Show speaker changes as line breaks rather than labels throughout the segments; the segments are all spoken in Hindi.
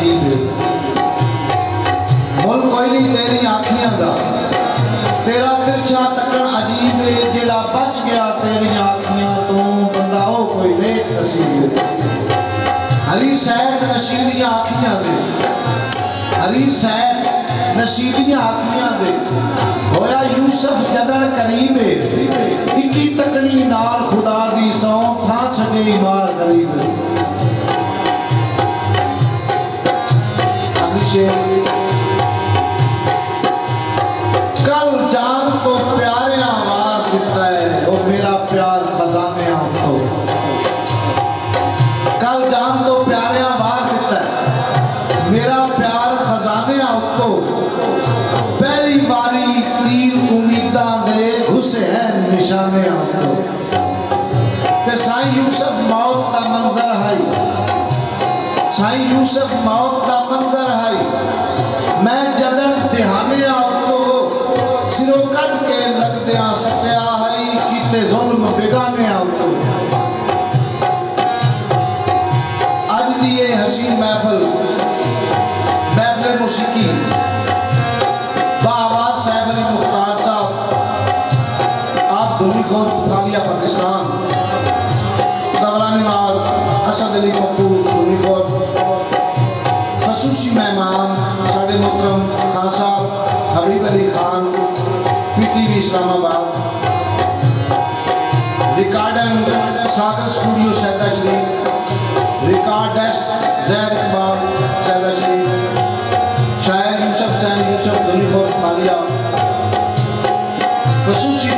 जीते मुल कोई तेरी आखियाँ दा तेरा तिरछा तकन अजीब है बच गया तेरी आखियाँ तो। बंदा हो कोई नेक नसीब। हरी सैद नशीब दी आखियाँ दे। हरी सैद नशीब आखियाँ दे। होया यूसुफ जदन करीब इकी तकनी नाल खुदा दी सौ था छड़ी मार करीब से कल जान तो प्यार मार देता है और मेरा प्यार खजाने आपको। कल जान तो प्यार मार देता है, मेरा प्यार खजाने आपको। पहली बारी तीन उम्मीदा दे घुस है निशाने आपको। साई यूसुफ मौत का मंजर है। साई यूसुफ मौत मंजर है। मैं जदन तिहाने तो सिरों कट के लगदिया सकिया है कीते जुल्म बेगाने आउतो अज दी ये हसीन महफल महफल मौसीकी बाआवाज साहब अली मुख्तार साहब, आप धोनी खोर पाकिस्तान जबरानी माल असद अली खसूसी मेहमान साढ़े मुकरम खान साहब, Habib Ali Khan PTV Islamabad. Recording Sagar studio, Saida Sharif record desk Zaid Iqbal, Saida Sharif शायर यूसुफ, सैन यूसुफ धनीपुर मालिया। खसूसी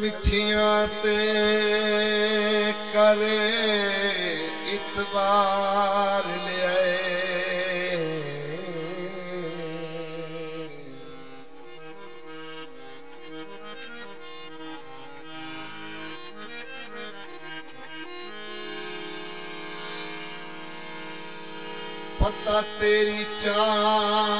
मिठीअ ते करे इतवार ले तेरी चार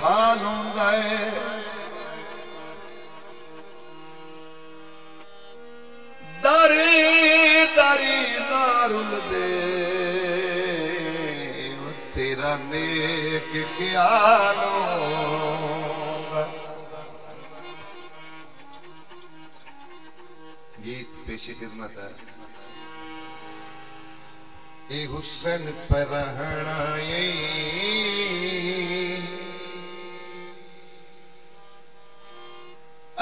खान गए दरी दरी नारुल दे तेरा नेक ख्यालों गीत पेशे खिदमत है। ए हुसन पर हणाई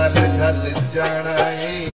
ਮਨ ਢਲ ਜਾਣਾ ਏ।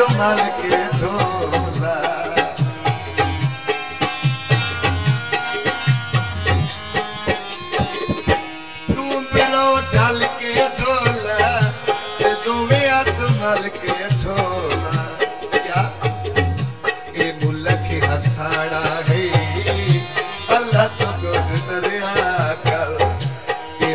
कमल के डोला तू बिलो ढल के डोला ते दोवे अतमल के ढोला। क्या? ए मुल्क हसाड़ा है, अल्लाह तो गुण दरिया कर ए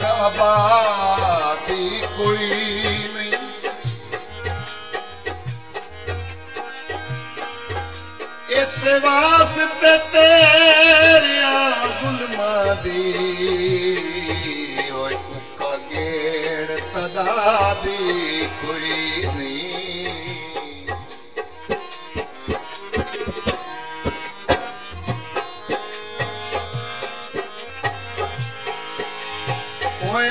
कबा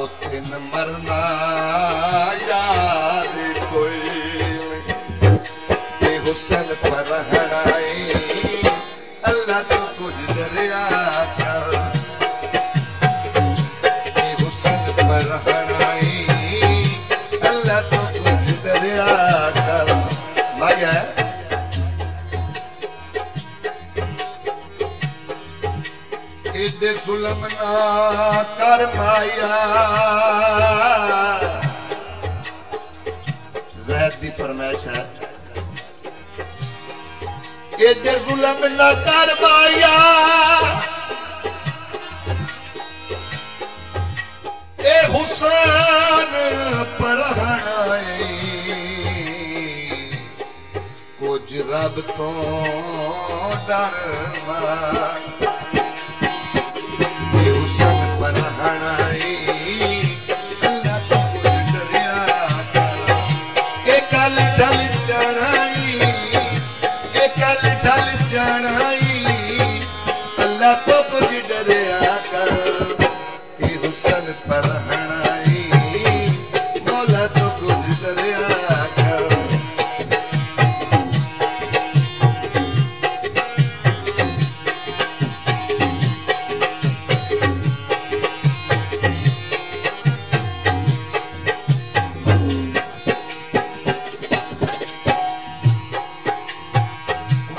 उत मरना ਜ਼ੁਲਮ ਨਾ ਕਰ ਮਾਇਆ। ਜ਼ੈਦ ਦੀ ਫਰਮਾਇਸ਼ ਹੈ। ਏਡੇ ਜ਼ੁਲਮ ਨਾ ਕਰ ਮਾਇਆ। ਏ ਹੁਸਨ ਪਰਹਣਾਈ ਕੁਝ ਰੱਬ ਤੋਂ ਡਰ ਮੰਗ चल चल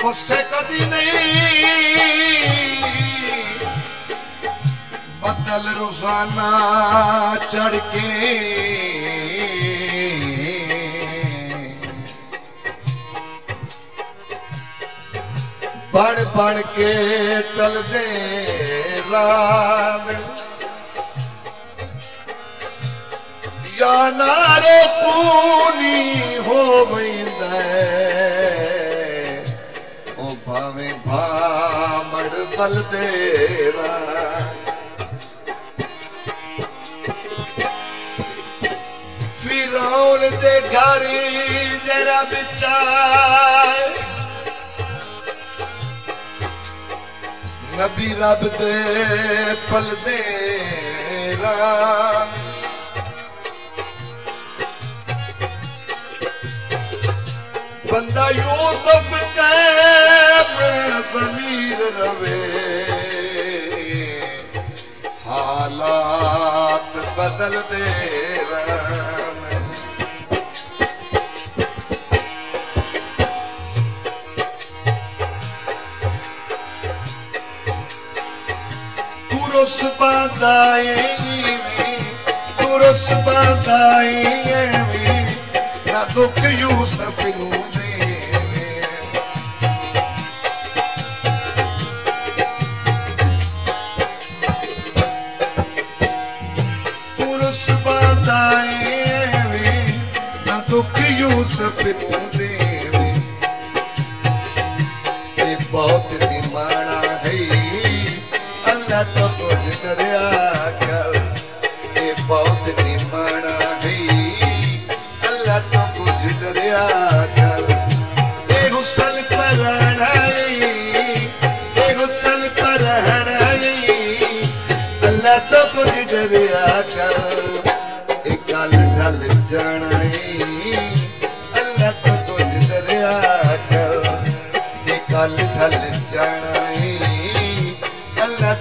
ਗੁੱਸੇ ਕਦੀ ਨਹੀਂ। ਬੱਦਲ ਰੋਜ਼ਾਨਾ ਚੜ ਕੇ ਬੜ ਬੜ ਕੇ ਟਲਦੇ ਰਾਤ ਯਾ ਨਾਲੇ ਕੂਨੀ ਹੋ ਵੈਂਦਾ बलदेवा फिरौन दे घरी जरा बिचार। नबी रब दे बलदेरा बंदा यूसुफ कैब जमीर रवे। पुर पादास पाई में निमाणा है कुछ डरिया